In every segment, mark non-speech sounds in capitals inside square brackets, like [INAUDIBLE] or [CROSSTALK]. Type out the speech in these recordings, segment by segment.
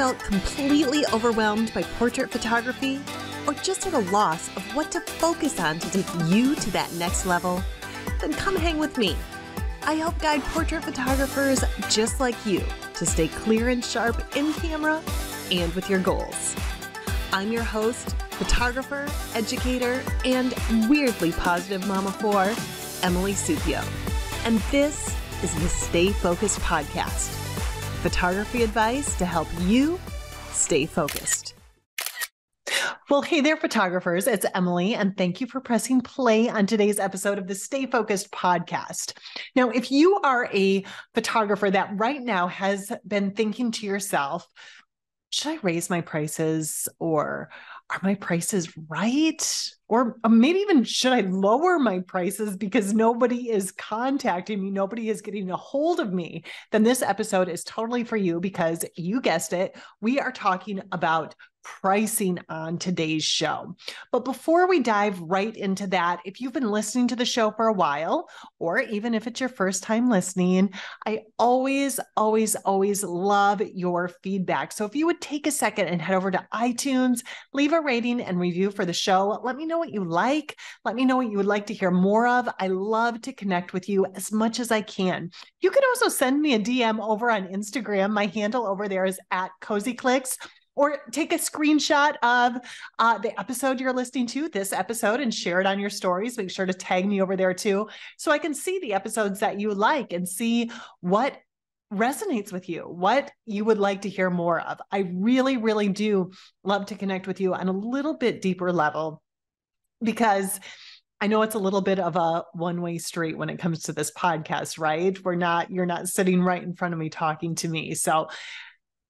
felt completely overwhelmed by portrait photography? Or just at a loss of what to focus on to take you to that next level? Then come hang with me. I help guide portrait photographers just like you to stay clear and sharp in camera and with your goals. I'm your host, photographer, educator, and weirdly positive mama for Emily Supio. And this is the Stay Focused podcast photography advice to help you stay focused. Well, hey there, photographers. It's Emily, and thank you for pressing play on today's episode of the Stay Focused podcast. Now, if you are a photographer that right now has been thinking to yourself, should I raise my prices or are my prices right? Or uh, maybe even should I lower my prices because nobody is contacting me, nobody is getting a hold of me? Then this episode is totally for you because you guessed it. We are talking about pricing on today's show. But before we dive right into that, if you've been listening to the show for a while, or even if it's your first time listening, I always, always, always love your feedback. So if you would take a second and head over to iTunes, leave a rating and review for the show. Let me know what you like. Let me know what you would like to hear more of. I love to connect with you as much as I can. You can also send me a DM over on Instagram. My handle over there is at Cozy Clicks or take a screenshot of uh, the episode you're listening to, this episode, and share it on your stories. Make sure to tag me over there too, so I can see the episodes that you like and see what resonates with you, what you would like to hear more of. I really, really do love to connect with you on a little bit deeper level because. I know it's a little bit of a one way street when it comes to this podcast, right? We're not, you're not sitting right in front of me talking to me. So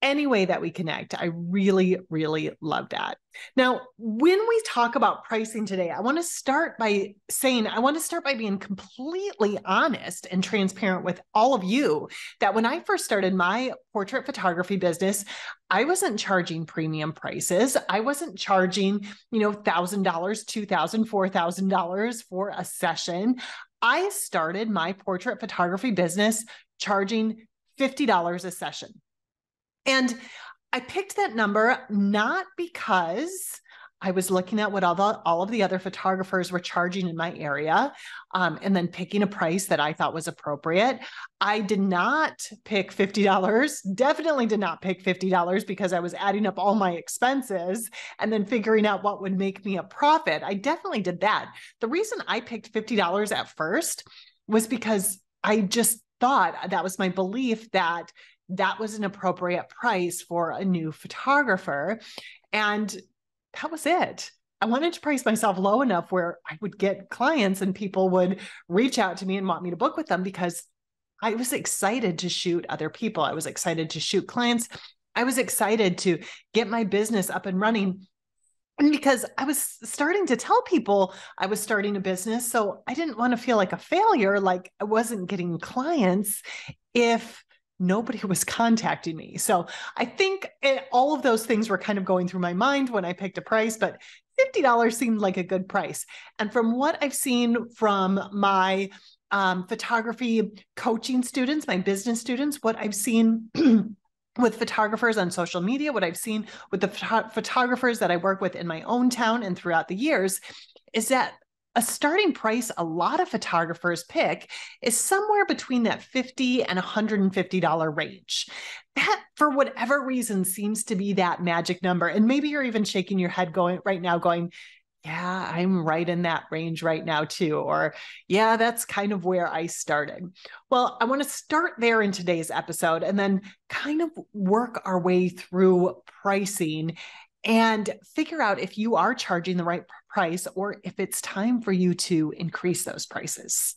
any way that we connect. I really, really love that. Now, when we talk about pricing today, I want to start by saying, I want to start by being completely honest and transparent with all of you that when I first started my portrait photography business, I wasn't charging premium prices. I wasn't charging, you know, $1,000, $2,000, $4,000 for a session. I started my portrait photography business charging $50 a session. And I picked that number not because I was looking at what all, the, all of the other photographers were charging in my area um, and then picking a price that I thought was appropriate. I did not pick $50, definitely did not pick $50 because I was adding up all my expenses and then figuring out what would make me a profit. I definitely did that. The reason I picked $50 at first was because I just thought that was my belief that that was an appropriate price for a new photographer. And that was it. I wanted to price myself low enough where I would get clients and people would reach out to me and want me to book with them because I was excited to shoot other people. I was excited to shoot clients. I was excited to get my business up and running. And because I was starting to tell people I was starting a business. So I didn't want to feel like a failure, like I wasn't getting clients if nobody [LAUGHS] was contacting me. So I think it, all of those things were kind of going through my mind when I picked a price, but $50 seemed like a good price. And from what I've seen from my um, photography coaching students, my business students, what I've seen [CLEARS THROAT] with photographers on social media, what I've seen with the phot- photographers that I work with in my own town and throughout the years is that a starting price a lot of photographers pick is somewhere between that 50 and 150 dollar range. That for whatever reason seems to be that magic number and maybe you're even shaking your head going right now going yeah i'm right in that range right now too or yeah that's kind of where i started. Well i want to start there in today's episode and then kind of work our way through pricing and figure out if you are charging the right price or if it's time for you to increase those prices.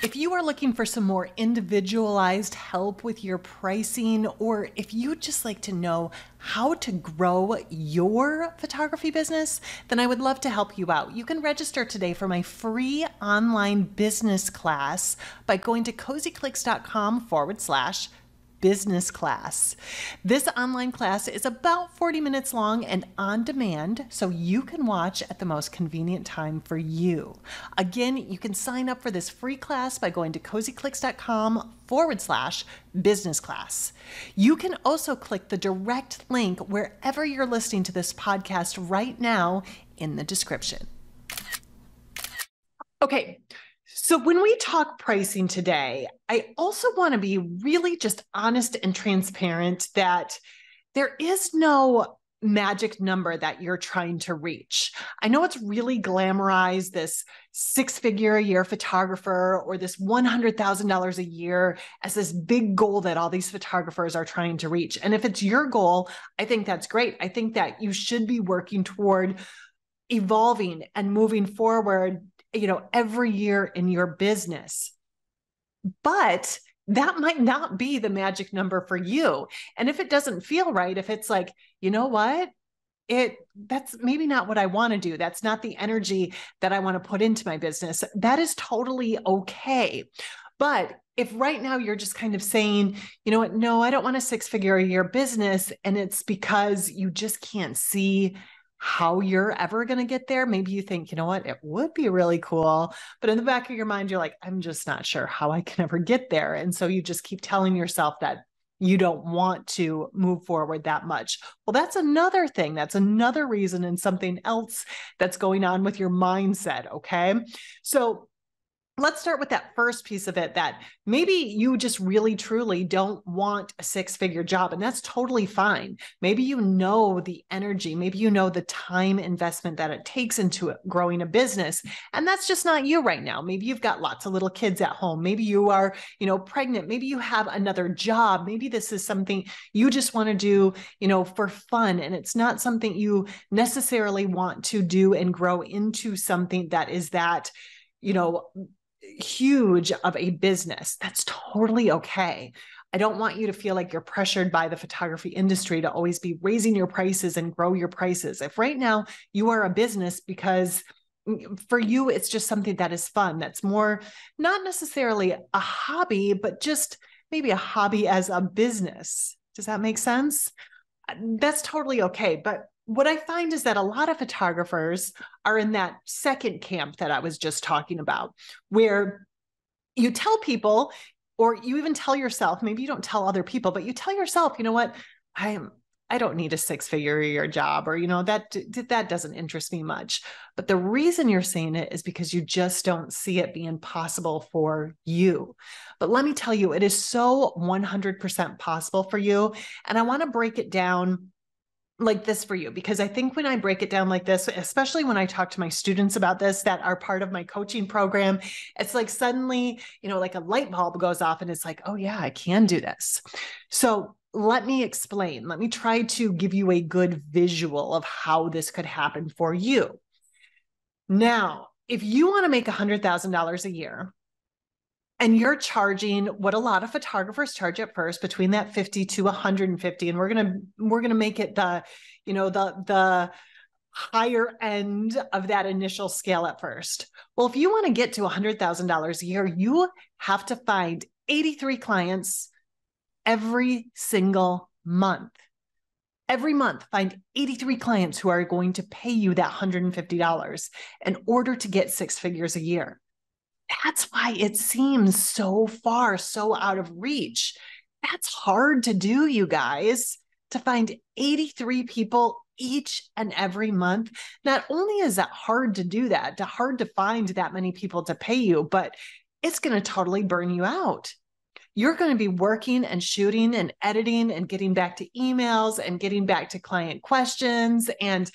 If you are looking for some more individualized help with your pricing, or if you'd just like to know how to grow your photography business, then I would love to help you out. You can register today for my free online business class by going to cozyclicks.com forward slash Business Class. This online class is about 40 minutes long and on demand, so you can watch at the most convenient time for you. Again, you can sign up for this free class by going to cozyclicks.com forward slash business class. You can also click the direct link wherever you're listening to this podcast right now in the description. Okay, so, when we talk pricing today, I also want to be really just honest and transparent that there is no magic number that you're trying to reach. I know it's really glamorized this six figure a year photographer or this $100,000 a year as this big goal that all these photographers are trying to reach. And if it's your goal, I think that's great. I think that you should be working toward evolving and moving forward you know, every year in your business. But that might not be the magic number for you. And if it doesn't feel right, if it's like, you know what? It that's maybe not what I want to do. That's not the energy that I want to put into my business. That is totally okay. But if right now you're just kind of saying, you know what, no, I don't want a six figure a year business, and it's because you just can't see how you're ever going to get there. Maybe you think, you know what, it would be really cool. But in the back of your mind, you're like, I'm just not sure how I can ever get there. And so you just keep telling yourself that you don't want to move forward that much. Well, that's another thing. That's another reason and something else that's going on with your mindset. Okay. So let's start with that first piece of it that maybe you just really truly don't want a six figure job and that's totally fine. Maybe you know the energy maybe you know the time investment that it takes into growing a business and that's just not you right now. Maybe you've got lots of little kids at home. Maybe you are you know pregnant. Maybe you have another job. Maybe this is something you just want to do you know for fun and it's not something you necessarily want to do and grow into something that is that you know huge of a business, that's totally okay. I don't want you to feel like you're pressured by the photography industry to always be raising your prices and grow your prices. If right now you are a business because mm, for you, it's just something that is fun, that's more not necessarily a hobby, but just maybe a hobby as a business. Does that make sense? That's totally okay. But what I find is that a lot of photographers are in that second camp that I was just talking about, where you tell people, or you even tell yourself, maybe you don't tell other people, but you tell yourself, you know what, I am. I don't need a six figure a year job, or, you know, that, that doesn't interest me much. But the reason you're saying it is because you just don't see it being possible for you. But let me tell you, it is so 100% possible for you. And I want to break it down like this for you because I think when I break it down like this, especially when I talk to my students about this that are part of my coaching program, it's like suddenly, you know, like a light bulb goes off and it's like, oh, yeah, I can do this. So let me explain. Let me try to give you a good visual of how this could happen for you. Now, if you want to make $100,000 a year, and you're charging what a lot of photographers charge at first between that 50 to 150 and we're going to we're going to make it the you know the the higher end of that initial scale at first. Well if you want to get to $100000 a year you have to find 83 clients every single month. Every month find 83 clients who are going to pay you that $150 in order to get six figures a year that's why it seems so far, so out of reach. That's hard to do, you guys, to find 83 people each and every month. Not only is that hard to do that, to hard to find that many people to pay you, but it's going to totally burn you out. You're going to be working and shooting and editing and getting back to emails and getting back to client questions and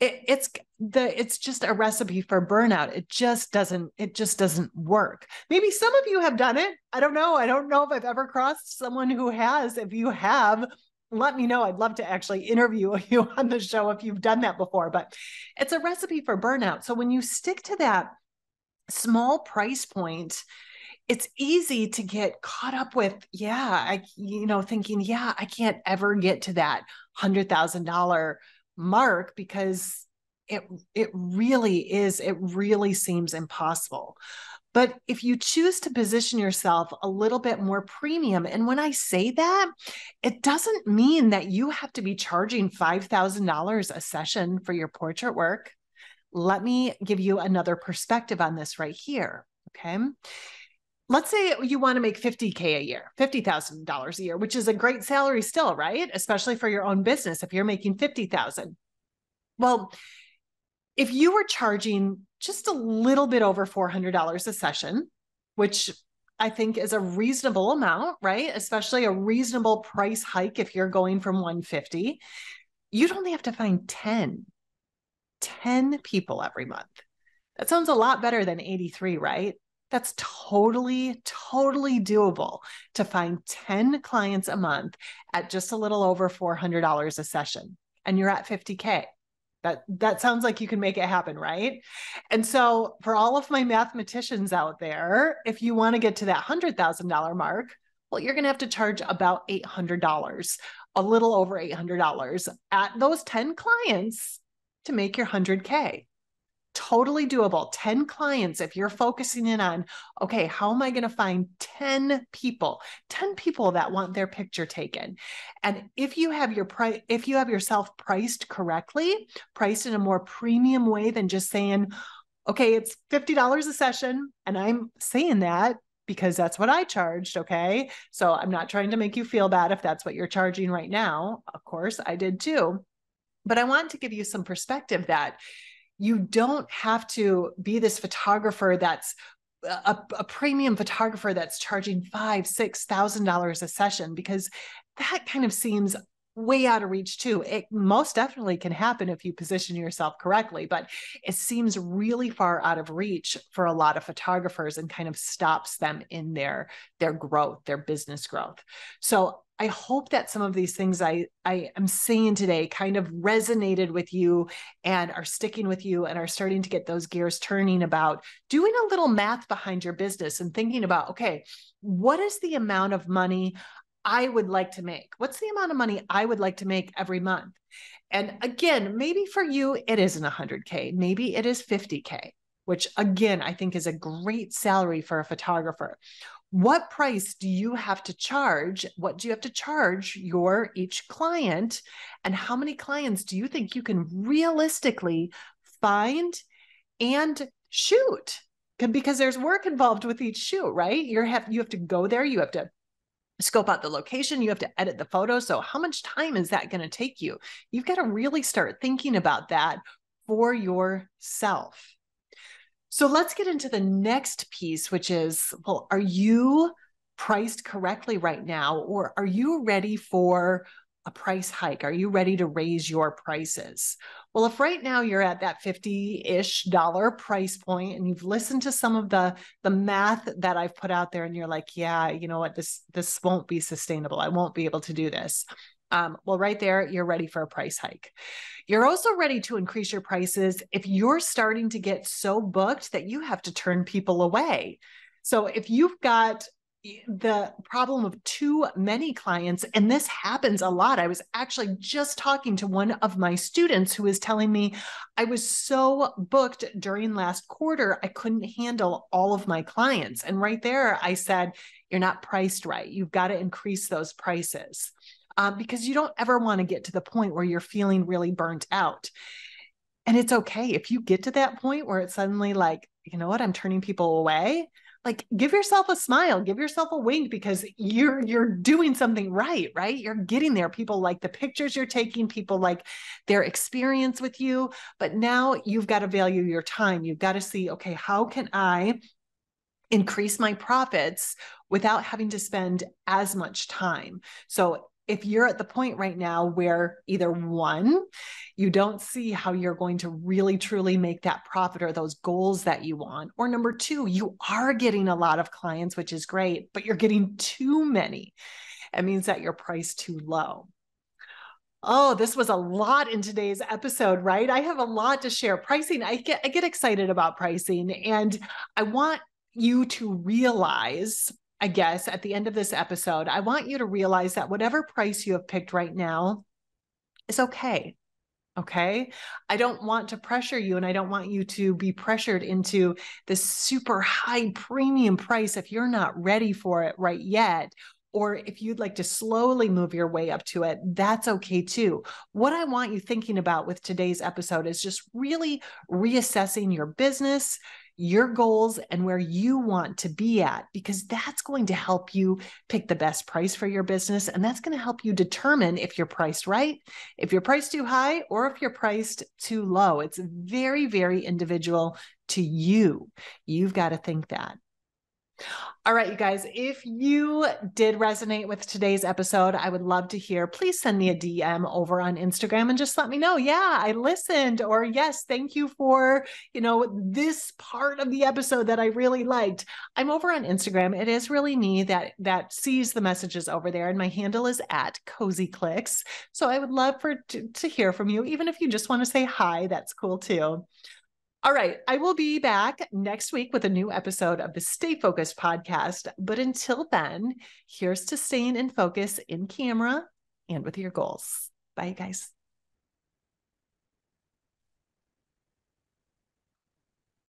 it, it's the it's just a recipe for burnout. It just doesn't it just doesn't work. Maybe some of you have done it. I don't know. I don't know if i've ever crossed someone who has. If you have let me know. I'd love to actually interview [LAUGHS] you on the show if you've done that before but it's a recipe for burnout. So when you stick to that small price point it's easy to get caught up with yeah i you know thinking yeah i can't ever get to that $100000 mark because it it really is it really seems impossible But if you choose to position yourself a little bit more premium, and when I say that, it doesn't mean that you have to be charging $5,000 a session for your portrait work. Let me give you another perspective on this right here. Okay let's say you want to make 50k a year $50000 a year which is a great salary still right? Especially for your own business if you're making 50000 well if you were charging just a little bit over $400 a session which i think is a reasonable amount right? Especially a reasonable price hike if you're going from 150 you'd only have to find 10 10 people every month. That sounds a lot better than 83 right that's totally, totally doable to find 10 clients a month at just a little over $400 a session. And you're at 50K. That, that sounds like you can make it happen, right? And so, for all of my mathematicians out there, if you want to get to that $100,000 mark, well, you're going to have to charge about $800, a little over $800 at those 10 clients to make your 100K totally doable 10 clients if you're focusing in on okay how am i going to find 10 people 10 people that want their picture taken and if you have your price if you have yourself priced correctly priced in a more premium way than just saying okay it's $50 a session and i'm saying that because that's what I charged. Okay. So I'm not trying to make you feel bad if that's what you're charging right now. Of course, I did too. But I want to give you some perspective that you don't have to be this photographer that's a, a, premium photographer that's charging five six thousand dollars a session because that kind of seems way out of reach too. It most definitely can happen if you position yourself correctly but it seems really far out of reach for a lot of photographers and kind of stops them in their their growth their business growth. So I hope that some of these things I, I am saying today kind of resonated with you and are sticking with you and are starting to get those gears turning about doing a little math behind your business and thinking about, okay, what is the amount of money I would like to make? What's the amount of money I would like to make every month? And again, maybe for you, it isn't 100K, maybe it is 50K, which again, I think is a great salary for a photographer. What price do you have to charge? What do you have to charge your each client? And how many clients do you think you can realistically find and shoot? Because there's work involved with each shoot right? You have you have to go there you have to scope out the location you have to edit the photo so how much time is that going to take you? You've got to really start thinking about that for yourself. So let's get into the next piece, which is well, are you priced correctly right now, or are you ready for a price hike? Are you ready to raise your prices? Well, if right now you're at that 50-ish dollar price point and you've listened to some of the the math that I've put out there and you're like, yeah, you know what, this this won't be sustainable. I won't be able to do this. Um, well, right there, you're ready for a price hike. You're also ready to increase your prices if you're starting to get so booked that you have to turn people away. So if you've got the problem of too many clients, and this happens a lot. I was actually just talking to one of my students who was telling me I was so booked during last quarter, I couldn't handle all of my clients. And right there, I said, You're not priced right. You've got to increase those prices um, because you don't ever want to get to the point where you're feeling really burnt out. And it's okay if you get to that point where it's suddenly like, you know what, I'm turning people away. Like give yourself a smile, give yourself a wink because you're you're doing something right, right? You're getting there. People like the pictures you're taking, people like their experience with you, but now you've got to value your time. You've got to see, okay, how can I increase my profits without having to spend as much time. So if you're at the point right now where either one, you don't see how you're going to really truly make that profit or those goals that you want, or number two, you are getting a lot of clients, which is great, but you're getting too many, it means that you're priced too low. Oh, this was a lot in today's episode, right? I have a lot to share. Pricing, I get I get excited about pricing and I want you to realize I guess, at the end of this episode, I want you to realize that whatever price you have picked right now is okay. Okay. I don't want to pressure you and I don't want you to be pressured into this super high premium price if you're not ready for it right yet. Or if you'd like to slowly move your way up to it, that's okay too. What I want you thinking about with today's episode is just really reassessing your business, your goals and where you want to be at, because that's going to help you pick the best price for your business. And that's going to help you determine if you're priced right, if you're priced too high, or if you're priced too low. It's very, very individual to you. You've got to think that. All right, you guys, if you did resonate with today's episode, I would love to hear. Please send me a DM over on Instagram and just let me know, yeah, I listened or yes, thank you for, you know, this part of the episode that I really liked. I'm over on Instagram. It is really me that that sees the messages over there and my handle is at Cozy Clicks. So I would love for to, to hear from you even if you just want to say hi, that's cool too. All right. I will be back next week with a new episode of the Stay Focused podcast. But until then, here's to staying in focus in camera and with your goals. Bye, guys.